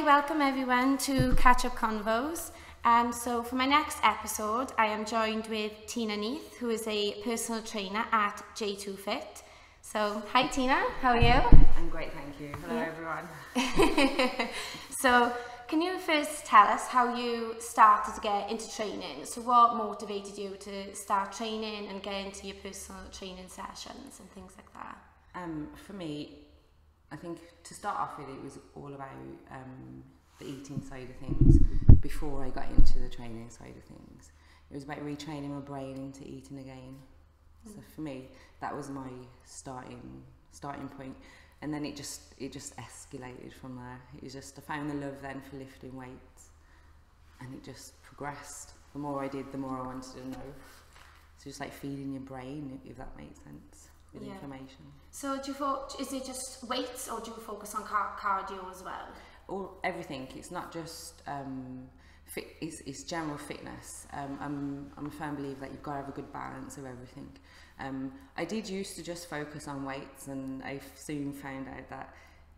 Hi, welcome everyone to CatchUpp! Convos. Um, so for my next episode, I am joined with Tina Neath, who is a personal trainer at J2 Fit. So, hi Tina, how are you? I'm great, thank you. Hello Yeah. everyone. So, can you first tell us how you started to get into training? So, what motivated you to start training and get into your personal training sessions and things like that? Um, for me, I think to start off with, it was all about um, the eating side of things before I got into the training side of things. It was about retraining my brain into eating again. So for me, that was my starting starting point, and then it just it just escalated from there. It was just I found the love then for lifting weights, and it just progressed. The more I did, the more I wanted to know. So just like feeding your brain, if that makes sense, with Yeah. information. So, do you fo- is it just weights or do you focus on car- cardio as well? all everything. It's not just um, fit. It's, it's general fitness. Um, I'm I'm a firm believer that you've got to have a good balance of everything. Um, I did used to just focus on weights, and I soon found out that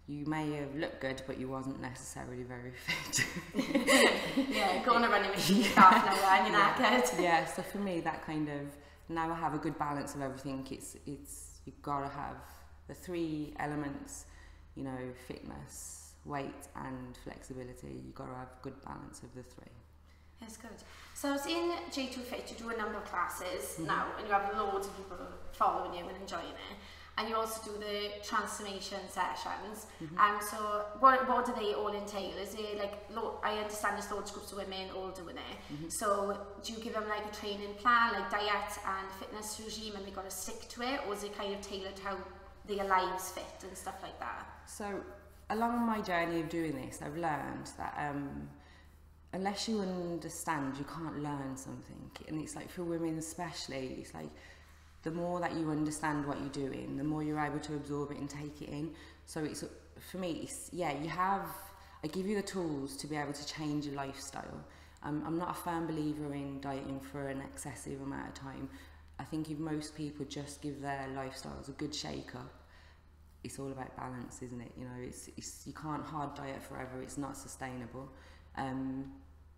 you may have looked good, but you wasn't necessarily very fit. yeah, go on a running machine half an hour and you're knackered. yeah. So for me, that kind of now I have a good balance of everything. It's it's you've got to have the three elements, you know, fitness, weight, and flexibility. You've got to have good balance of the three. That's good. So I was in J2 Fit, you do a number of classes mm -hmm. now, and you have loads of people following you and enjoying it. And you also do the transformation sessions. Um, so what, what do they all entail? Is it like, lo- I understand there's loads of groups of women all doing it. So do you give them like a training plan, like diet and fitness regime, and they got to stick to it? Or is it kind of tailored how their lives fit and stuff like that? So, along my journey of doing this, I've learned that um, unless you understand, you can't learn something. And it's like for women, especially, it's like the more that you understand what you're doing, the more you're able to absorb it and take it in. So, it's for me, it's yeah, you have. I give you the tools to be able to change your lifestyle. Um, I'm not a firm believer in dieting for an excessive amount of time. I think if most people just give their lifestyles a good shake up, it's all about balance, isn't it? You know, it's, it's you can't hard diet forever. It's not sustainable. Um,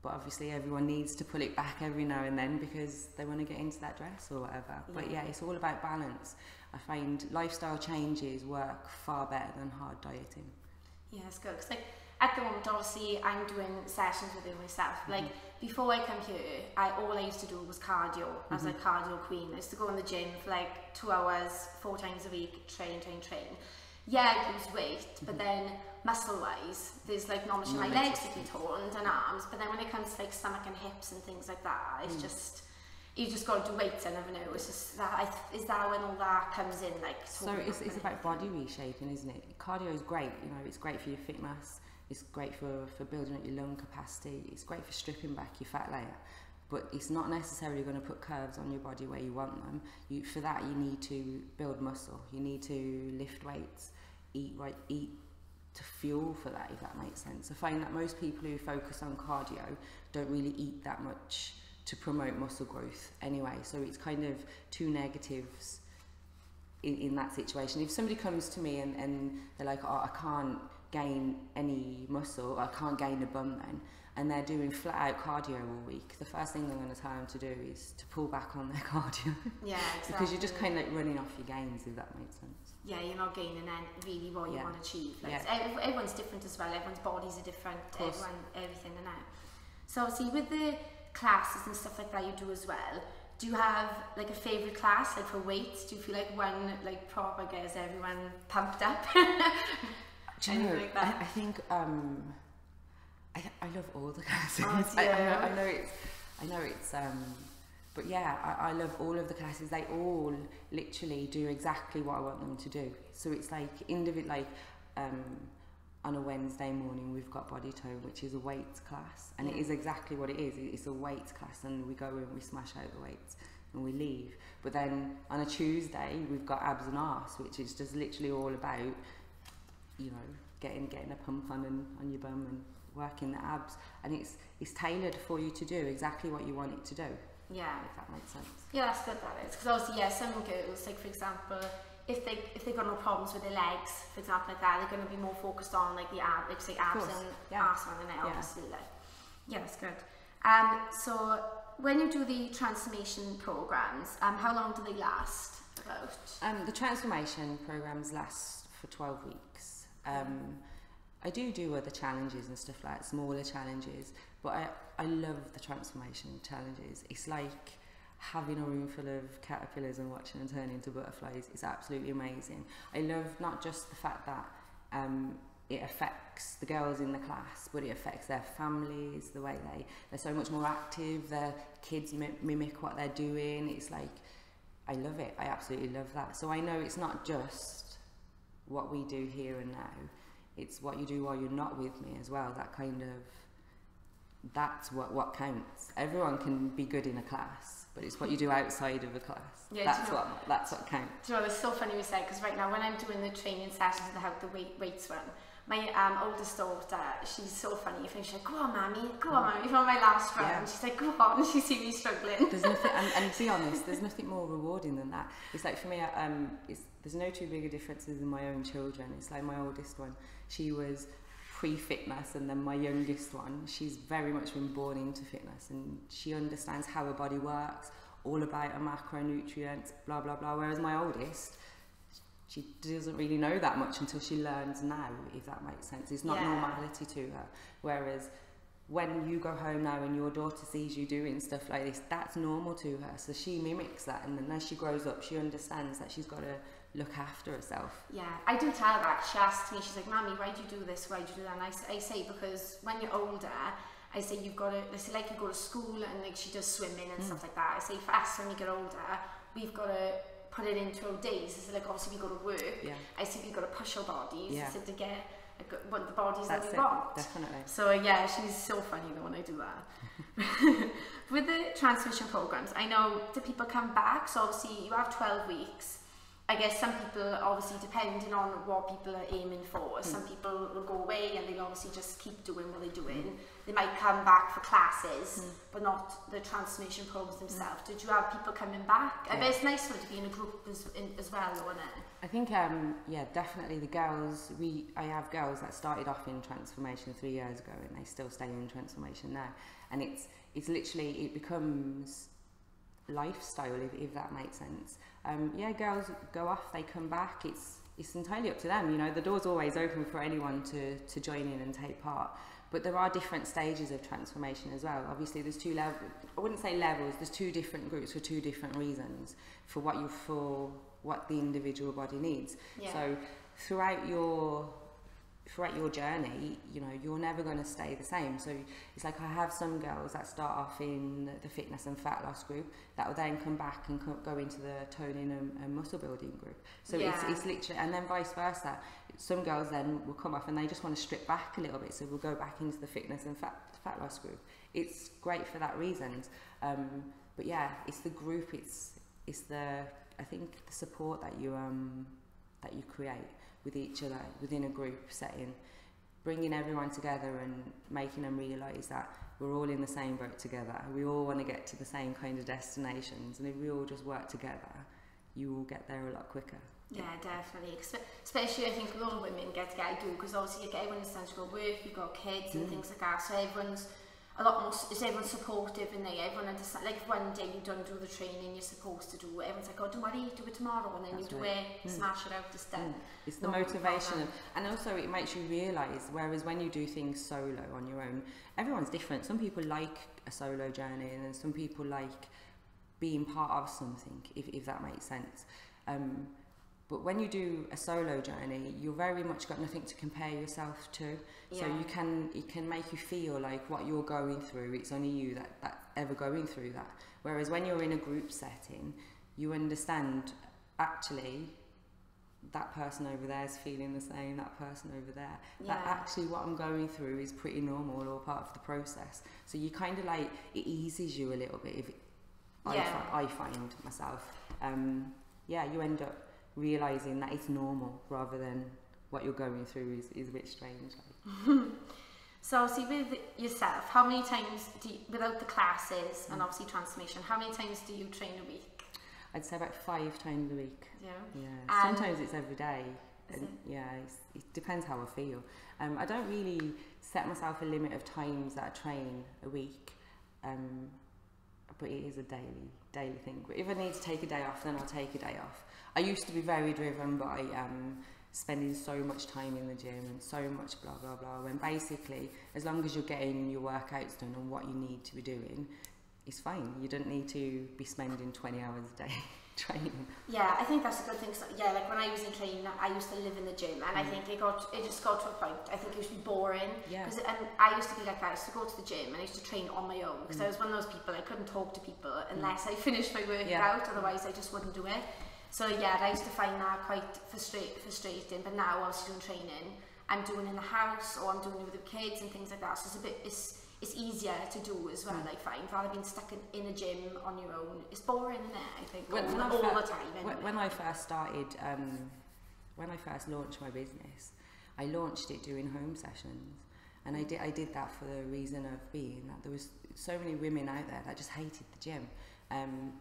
but obviously, everyone needs to pull it back every now and then because they want to get into that dress or whatever. But Yeah. yeah, it's all about balance. I find lifestyle changes work far better than hard dieting. Yeah, it's good. Because like at the moment, obviously, I'm doing sessions within myself. Mm-hmm. Like before I come here, I all I used to do was cardio. I was like cardio queen. I used to go in the gym for like two hours, four times a week, train, train, train. Yeah, I lose weight, but mm-hmm. then muscle wise, there's like not much in my legs to be toned and arms. But then when it comes to like stomach and hips and things like that, it's mm. just you just got to do weights. I never know. It's just that I, is that when all that comes in? Like So it's, it's about body reshaping, isn't it? Cardio is great, you know, it's great for your fit mass, it's great for, for building up your lung capacity, it's great for stripping back your fat layer, but it's not necessarily going to put curves on your body where you want them. You, for that, you need to build muscle, you need to lift weights, eat right, eat to fuel for that, if that makes sense. I find that most people who focus on cardio don't really eat that much to promote muscle growth anyway, so it's kind of two negatives in, in that situation. If somebody comes to me and, and they're like, oh, I can't gain any muscle, I can't gain a bum then, and they're doing flat out cardio all week, the first thing I'm going to tell them to do is to pull back on their cardio. Yeah, because you're just kind of like running off your gains, if that makes sense. yeah, you're not gaining any, really what you want to achieve. Like, Yeah. everyone's different as well. Everyone's bodies are different. Everyone, everything and that. So see, with the classes and stuff like that you do as well. Do you have like a favorite class, like for weights? Do you feel like one like proper gets everyone pumped up? Do you know, like I. I think um, I, I love all the classes. Oh, I, I, know, I know it's, I know it's, um, but yeah, I, I love all of the classes. They all literally do exactly what I want them to do. So it's like individual, like um, on a Wednesday morning we've got body tone, which is a weights class, and it Yeah. is exactly what it is. It's a weights class, and we go and we smash out the weights and we leave. But then on a Tuesday we've got abs and arse, which is just literally all about you know, getting getting a pump on and on your bum and working the abs, and it's it's tailored for you to do exactly what you want it to do. yeah. If that makes sense. Yeah, that's good that is. Because obviously, yeah, some girls, like for example, if they if they've got no problems with their legs, for example, like that, they're going to be more focused on like the ab, like say abs and yeah. arse and Yeah. obviously. Like, yeah, that's good. Um, so when you do the transformation programs, um, how long do they last? About. Um, the transformation programs last for 12 weeks. Um, I do do other challenges and stuff like smaller challenges, but I, I love the transformation challenges. It's like having a room full of caterpillars and watching them turn into butterflies. It's absolutely amazing. I love not just the fact that um, it affects the girls in the class, but it affects their families, the way they, they're so much more active, their kids mi- mimic what they're doing. It's like, I love it. I absolutely love that. So I know it's not just what we do here and now. It's what you do while you're not with me as well. That kind of that's what what counts. Everyone can be good in a class, but it's what you do outside of a class. Yeah, that's you know- what that's what counts. Do you know, it's so funny you said because right now when I'm doing the training sessions how the weight, weights run, my um, oldest daughter, she's so funny. If She's like, "Go on, mammy, go on, mammy." From my last round, Yeah. she's like, "Go on," she see me struggling. There's nothing, and, and to be honest, there's nothing more rewarding than that. It's like for me, um, it's, there's no two bigger differences in my own children. It's like my oldest one, she was pre-fitness, and then my youngest one, she's very much been born into fitness, and she understands how her body works, all about her macronutrients, blah blah blah. Whereas my oldest, she doesn't really know that much until she learns now, if that makes sense. It's not Yeah. normality to her. Whereas when you go home now and your daughter sees you doing stuff like this, that's normal to her. So she mimics that, and then as she grows up, she understands that she's got to look after herself. Yeah, I do tell her that. She asks me, she's like, Mammy, why do you do this? Why do you do that? And I say, because when you're older, I say you've got to, I say like you go to school and like she does swimming and hmm. stuff like that. I say for us when we get older, we've got to put it into our days. It's like obviously we got to work. Yeah, I say we've got to push our bodies Yeah. so to get good, what the bodies that's that it, we want. definitely. So yeah, she's so funny though when I do that. With the transmission programs, I know do people come back? So obviously you have 12 weeks. I guess some people, obviously depending on what people are aiming for, hmm. some people will go away and they'll obviously just keep doing what they're doing. They might come back for classes, hmm. but not the transformation programs hmm. themselves. Did you have people coming back? I bet it's nice for it to be in a group as, in, as well, isn't it? I think, um, yeah, definitely the girls. We I have girls that started off in transformation three years ago, and they still stay in transformation now. And it's it's literally it becomes lifestyle if, if that makes sense. Um, yeah, girls go off, they come back. It's it's entirely up to them. You know, the door's always open for anyone to to join in and take part. But there are different stages of transformation as well. Obviously, there's two levels. I wouldn't say levels. There's two different groups for two different reasons for what you for what the individual body needs. Yeah. So throughout your throughout your journey, you know, you're never going to stay the same. So it's like I have some girls that start off in the fitness and fat loss group that will then come back and co- go into the toning and, and muscle building group. So Yeah. it's, it's literally, and then vice versa. Some girls then will come off and they just want to strip back a little bit. So we'll go back into the fitness and fat, fat loss group. It's great for that reason. Um, but yeah, it's the group, it's, it's the, I think the support that you, um, that you create with each other within a group setting, bringing everyone together and making them realise that we're all in the same boat together. We all want to get to the same kind of destinations, and if we all just work together, you will get there a lot quicker. Yeah, definitely. Especially, I think a lot of women get together do because obviously like, everyone's starting to go work, you've got kids and Mm. things like that. So everyone's a lot more, is everyone supportive in there? Everyone understand, like one day you don't do the training you're supposed to do, everyone's like, oh, don't worry, do it tomorrow, and then That's you do right. it, mm. smash it out, it's done. Mm. It's the Not motivation, of, and also it makes you realise, whereas when you do things solo on your own, everyone's different. Some people like a solo journey, and then some people like being part of something, if, if that makes sense. Um, but when you do a solo journey, you're very much got nothing to compare yourself to. So you can it can make you feel like what you're going through. It's only you that that ever going through that. Whereas when you're in a group setting, you understand actually that person over there is feeling the same. That person over there. That actually what I'm going through is pretty normal or part of the process. So you kind of like it eases you a little bit. If I, Yeah. fi- I find myself, um, yeah, you end up realizing that it's normal rather than what you're going through is, is a bit strange. So obviously with yourself, how many times do you, without the classes and obviously transformation, how many times do you train a week? I'd say about five times a week. Yeah. Yeah. Sometimes it's every day. And yeah, it depends how I feel. Um, I don't really set myself a limit of times that I train a week, um, but it is a daily daily thing. But if I need to take a day off, then I'll take a day off. I used to be very driven by um, spending so much time in the gym and so much blah blah blah. When basically, as long as you're getting your workouts done and what you need to be doing, it's fine. You don't need to be spending 20 hours a day training. Yeah, I think that's a good thing. So, yeah, like when I was in training, I used to live in the gym, and I Mm. think it got it just got to a point. I think it used to be boring. Yeah. 'Cause- and I used to be like that. I used to go to the gym and I used to train on my own because I Mm. was one of those people I couldn't talk to people unless I finished my workout. Yeah. Otherwise, I just wouldn't do it. So yeah, I used to find that quite frustrate, frustrating. But now, obviously, doing training, I'm doing in the house or I'm doing it with the kids and things like that. So it's a bit it's it's easier to do as well. Mm. I find rather than being stuck in, in a gym on your own. It's boring, isn't it? I think When- all, when I all fir- the time. When, Anyway. when I first started, um, when I first launched my business, I launched it doing home sessions, and I did I did that for the reason of being that there was so many women out there that just hated the gym. Um,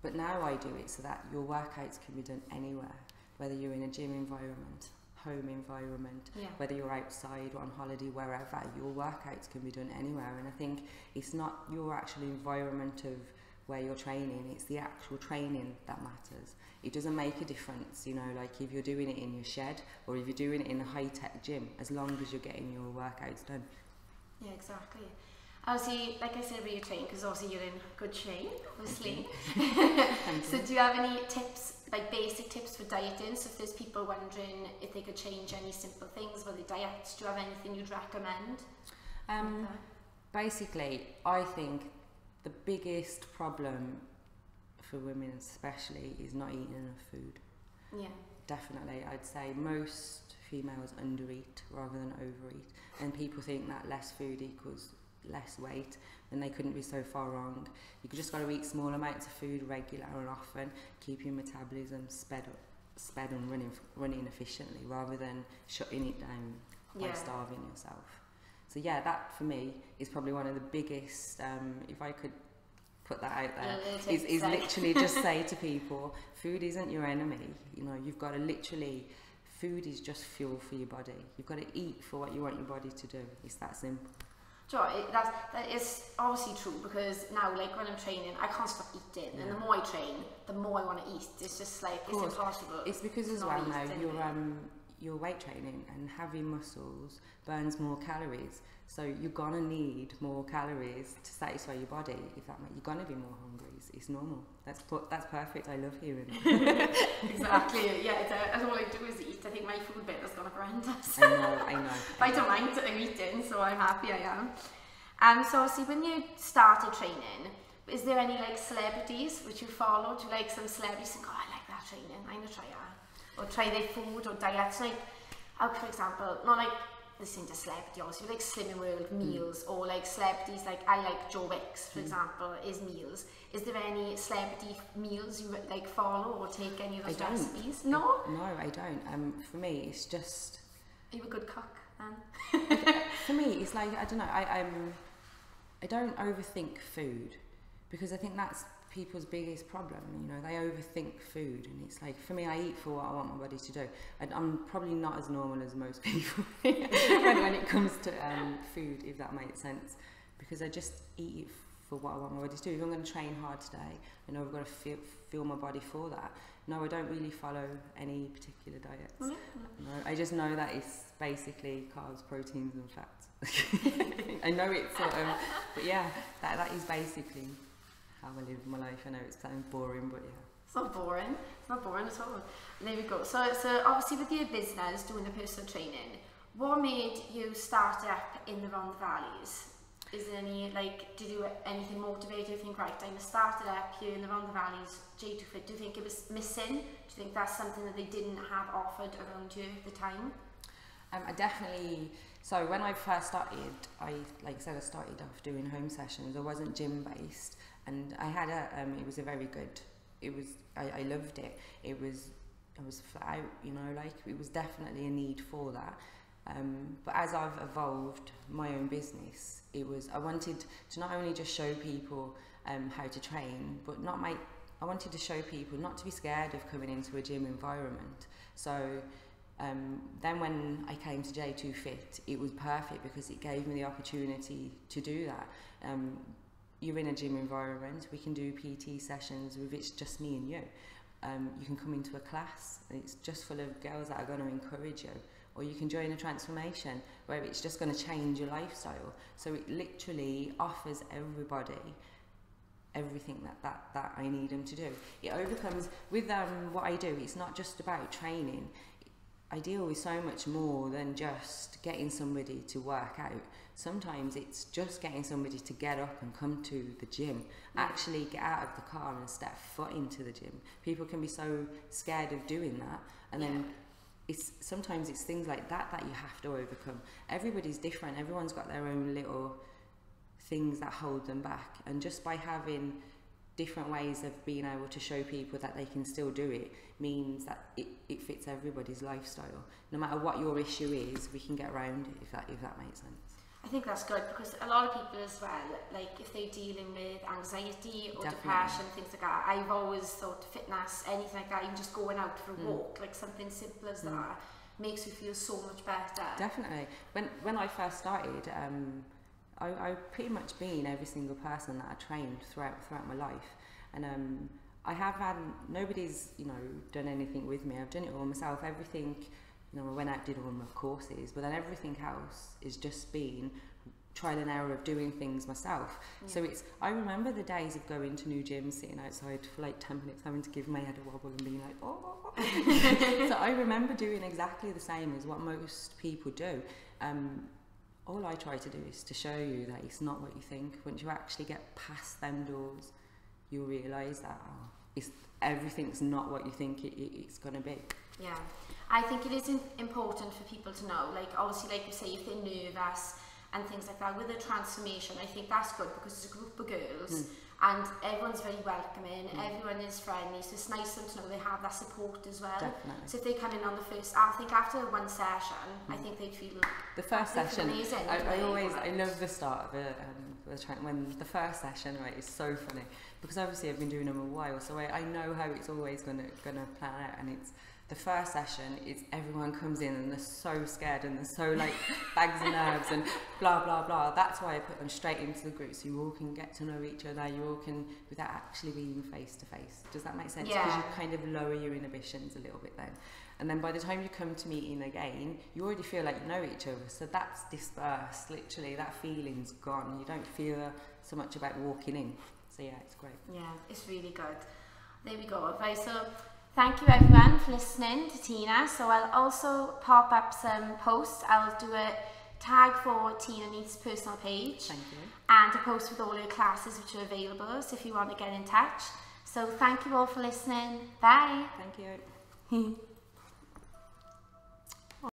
but now I do it so that your workouts can be done anywhere, whether you're in a gym environment, home environment, yeah. whether you're outside or on holiday, wherever, your workouts can be done anywhere. And I think it's not your actual environment of where you're training, it's the actual training that matters. It doesn't make a difference, you know, like if you're doing it in your shed or if you're doing it in a high tech gym, as long as you're getting your workouts done. Yeah, exactly. Obviously, like I said, about your train, because obviously you're in good shape, obviously. So do you have any tips, like basic tips for dieting? So if there's people wondering if they could change any simple things with their diets, do you have anything you'd recommend? Um, basically, I think the biggest problem for women, especially, is not eating enough food. Yeah. Definitely, I'd say most females undereat rather than overeat, and people think that less food equals less weight, and they couldn't be so far wrong. You just got to eat small amounts of food regular and often, keep your metabolism sped up, sped and running running efficiently, rather than shutting it down by Yeah. starving yourself. So yeah, that for me is probably one of the biggest. Um, if I could put that out there, is, is literally just say to people, food isn't your enemy. You know, you've got to literally, food is just fuel for your body. You've got to eat for what you want your body to do. It's that simple. Do you know, what, that's, that is obviously true because now, like when I'm training, I can't stop eating, and the more I train, the more I want to eat. It's just like it's impossible. It's because as well now you're um your weight training and having muscles burns more calories. So you're gonna need more calories to satisfy your body. If that makes, you're gonna be more hungry. It's, it's normal. That's that's perfect. I love hearing exactly. Yeah, it's, uh, all I do is eat. I think my food bit is gonna horrendous. I know. I know. But I don't mind I'm eating, so I'm happy I am. Um, so see, when you started training, is there any like celebrities which you followed? Do you like some celebrities think, oh, I like that training, I'm gonna try that. Or try their food or diets, like, for example, not like listening to celebrity, obviously, like Slimming World meals, or like celebrities, like I like Joe Wicks, for Mm. example, his meals. Is there any celebrity meals you like follow or take any of I those don't. recipes? No? No, I don't. Um, for me, it's just Are you a good cook then? for me, it's like I don't know. I I'm, I don't overthink food because I think that's people's biggest problem. You know, they overthink food, and it's like for me, I eat for what I want my body to do. I, I'm probably not as normal as most people when, when it comes to um, food, if that makes sense, because I just eat it for what I want my body to do. If I'm going to train hard today, I know I've got to feel, feel my body for that. No, I don't really follow any particular diets. Mm. No, I just know that it's basically carbs, proteins, and fats. I know it's sort of, but yeah, that that is basically how I live my life. I know it sounds boring, but yeah. It's not boring. It's not boring at all. There we go. So, so obviously with your business, doing the personal training, what made you start up in the Rhondda Valleys? Is there any, like, did you anything motivate you think, right, I'm going to start it up here in the Rhondda Valleys, J2 Fit, do you think it was missing? Do you think that's something that they didn't have offered around you at the time? Um, I definitely. So when I first started, I like I said, I started off doing home sessions. I wasn't gym based, and I had a. Um, it was a very good. It was. I, I loved it. It was. I was flat out. You know, like it was definitely a need for that. Um, but as I've evolved my own business, it was I wanted to not only just show people um, how to train, but not make I wanted to show people not to be scared of coming into a gym environment. So um, then when I came to J2 Fit, it was perfect because it gave me the opportunity to do that. Um, you're in a gym environment, we can do PT sessions with it's just me and you. Um, you can come into a class and it's just full of girls that are going to encourage you or you can join a transformation where it's just going to change your lifestyle so it literally offers everybody everything that, that, that I need them to do. It overcomes, with um, what I do, it's not just about training. I deal with so much more than just getting somebody to work out. Sometimes it's just getting somebody to get up and come to the gym, actually get out of the car and step foot into the gym. People can be so scared of doing that, and then it's sometimes it's things like that that you have to overcome. Everybody's different. Everyone's got their own little things that hold them back, and just by having different ways of being able to show people that they can still do it means that it, it fits everybody's lifestyle. No matter what your issue is, we can get around it if that if that makes sense. I think that's good because a lot of people as well, like if they're dealing with anxiety or Definitely. depression, things like that, I've always thought fitness, anything like that, even just going out for a walk, like something simple as that, makes you feel so much better. Definitely. When when I first started, um, I, I've pretty much been every single person that I trained throughout throughout my life, and um, I have had nobody's you know done anything with me. I've done it all myself. Everything, you know, I went out did all my courses, but then everything else is just been trial and error of doing things myself. So it's I remember the days of going to new gyms, sitting outside for like ten minutes, having to give my head a wobble and being like, oh. so I remember doing exactly the same as what most people do. Um, all I try to do is to show you that it's not what you think. Once you actually get past them doors, you'll realise that oh, it's, everything's not what you think it, it, it's going to be. Yeah, I think it is important for people to know, like obviously like you say, if they're nervous and things like that, with a transformation, I think that's good because it's a group of girls mm. And everyone's very welcoming. Everyone is friendly, so it's nice for them to know they have that support as well. Definitely. So if they come in on the first, I think after one session, I think they'd feel The first session, amazing, I, I always, I love the start of it. Um, the when the first session, right, is so funny because obviously I've been doing them a while, so I, I know how it's always gonna gonna plan out, and it's the first session. is everyone comes in and they're so scared and they're so like bags of nerves and blah blah blah. That's why I put them straight into the group so you all can get to know each other. You all can without actually being face to face. Does that make sense? Because Yeah. you kind of lower your inhibitions a little bit then. And then by the time you come to meeting again, you already feel like you know each other. So that's dispersed. Literally, that feeling's gone. You don't feel so much about walking in. So yeah, it's great. Yeah, it's really good. There we go. okay so thank you everyone for listening to Tina. So I'll also pop up some posts. I'll do a tag for Tina Neath's personal page Thank you. and a post with all her classes which are available. So if you want to get in touch. So thank you all for listening. Bye. Thank you.